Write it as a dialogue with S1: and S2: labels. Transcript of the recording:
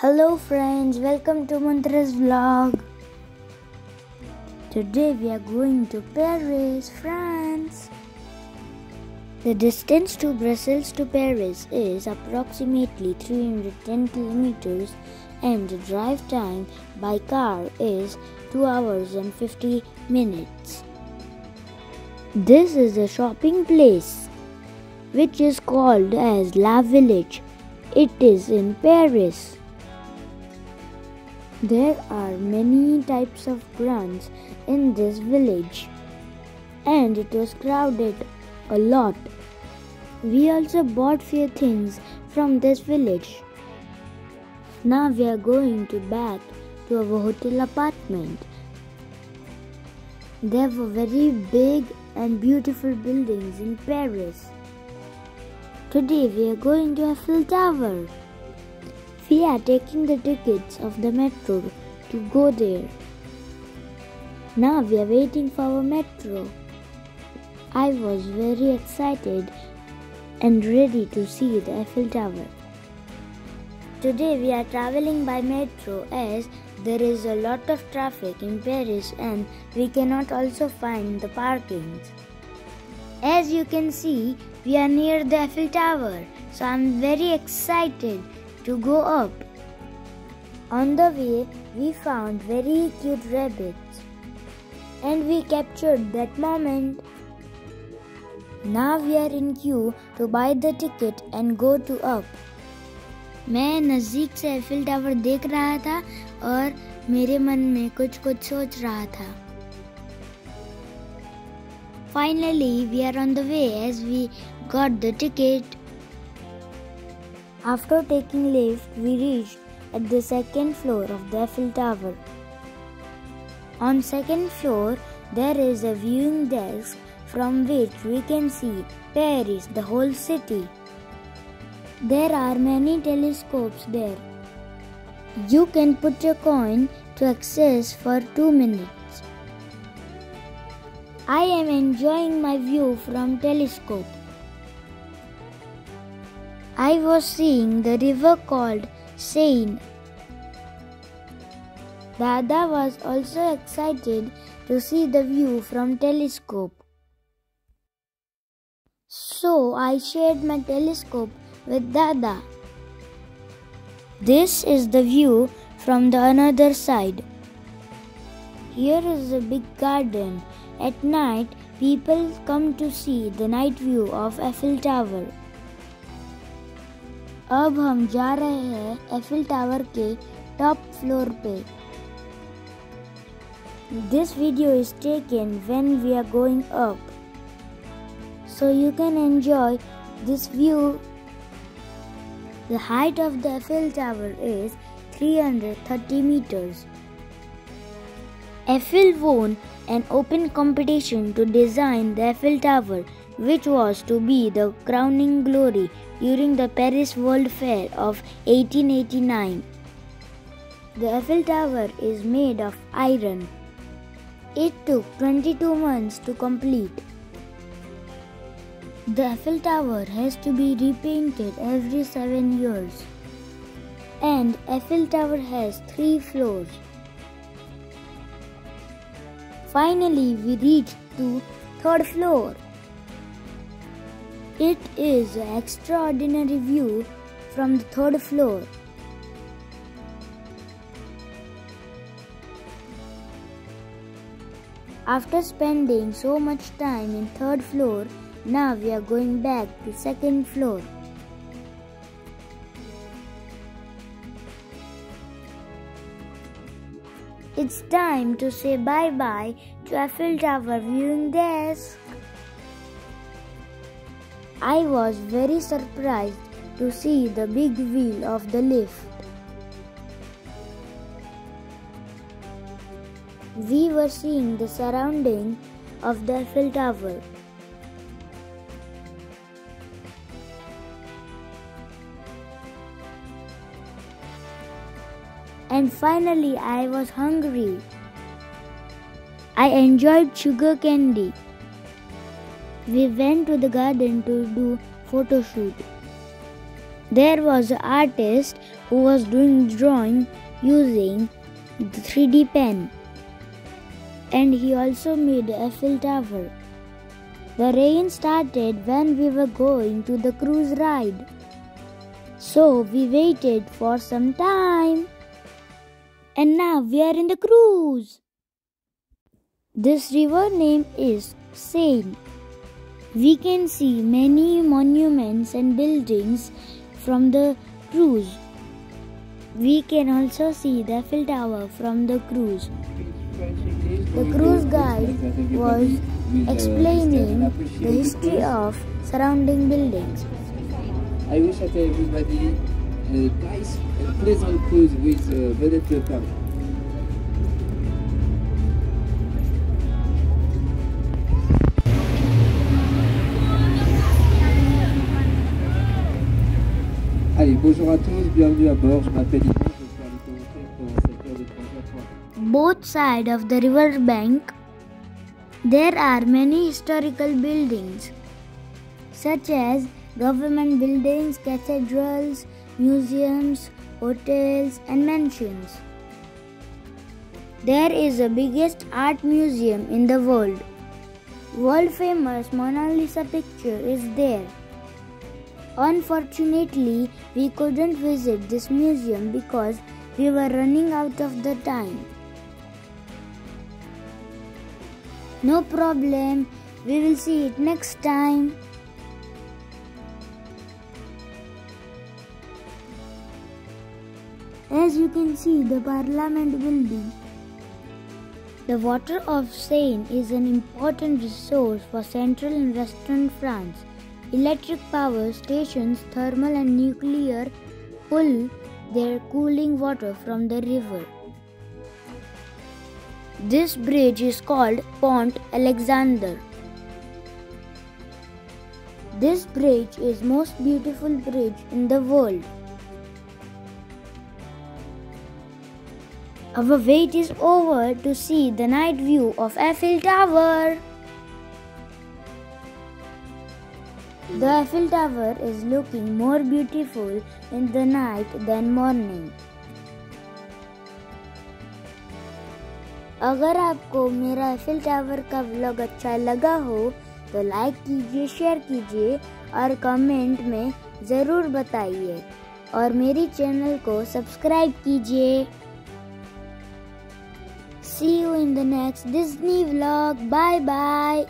S1: Hello friends, welcome to Mantra's vlog. Today we are going to Paris, France. The distance to Brussels to Paris is approximately 310 kilometers and the drive time by car is 2 hours and 50 minutes. This is a shopping place which is called as La Village. It is in Paris. There are many types of brands in this village and it was crowded a lot. We also bought few things from this village. Now we are going to back to our hotel apartment. There were very big and beautiful buildings in Paris. Today we are going to Eiffel Tower. We are taking the tickets of the metro to go there. Now we are waiting for our metro. I was very excited and ready to see the Eiffel Tower. Today we are traveling by metro as there is a lot of traffic in Paris and we cannot also find the parkings. As you can see, we are near the Eiffel Tower, so I'm very excited to go up. On the way, we found very cute rabbits and we captured that moment. Now we are in queue to buy the ticket and go to up. मैं नज़दीक से Eiffel tower देख रहा था और मेरे मन में कुछ कुछ सोच रहा था Finally, we are on the way as we got the ticket. After taking lift, we reached at the second floor of the Eiffel Tower. On second floor, there is a viewing desk from which we can see Paris, the whole city. There are many telescopes there. You can put your coin to access for 2 minutes. I am enjoying my view from telescope. I was seeing the river called Seine. Dada was also excited to see the view from telescope. So I shared my telescope with Dada. This is the view from the another side. Here is a big garden at night, people come to see the night view of Eiffel Tower. अब हम जा रहे हैं Eiffel tower के top floor पे This video is taken when we are going up. So you can enjoy this view. The height of the Eiffel Tower is 330 meters. Eiffel won an open competition to design the Eiffel Tower, which was to be the crowning glory during the Paris World Fair of 1889. The Eiffel Tower is made of iron. It took 22 months to complete. The Eiffel Tower has to be repainted every 7 years. And Eiffel Tower has 3 floors. Finally, we reached to third floor. It is an extraordinary view from the third floor. After spending so much time in third floor, now we are going back to second floor. It's time to say bye bye to Eiffel Tower viewing desk. I was very surprised to see the big wheel of the lift. We were seeing the surrounding of the Eiffel Tower. And finally, I was hungry. I enjoyed sugar candy. We went to the garden to do photo shoot. There was an artist who was doing drawing using the 3D pen and he also made the Eiffel Tower. The rain started when we were going to the cruise ride. So we waited for some time. And now we are in the cruise. This river name is Seine. We can see many monuments and buildings from the cruise. We can also see the Eiffel Tower from the cruise. The cruise guide was explaining the history of surrounding buildings.
S2: I wish that everybody a nice and pleasant cruise with uh, Vedette Bonjour à tous, bienvenue à bord. Je m'appelle Yvan, je faire les commentaires pour transport.
S1: Both sides of the river bank, there are many historical buildings, such as government buildings, cathedrals, museums, hotels, and mansions. There is the biggest art museum in the world. World famous Mona Lisa picture is there. Unfortunately, we couldn't visit this museum because we were running out of the time. No problem, we will see it next time. As you can see, the Parliament building. The water of Seine is an important resource for central and western France. Electric power stations, thermal and nuclear, pull their cooling water from the river. This bridge is called Pont Alexander. This bridge is most beautiful bridge in the world. Our wait is over to see the night view of Eiffel Tower. The Eiffel Tower is looking more beautiful in the night than morning. अगर आपको मेरा Eiffel tower का vlog अच्छा लगा हो तो like कीजिए share कीजिए और कमेंट में ज़रूर बताइए। और मेरी चैनल को सब्सक्राइब कीजिए। See you in the next Disney vlog bye bye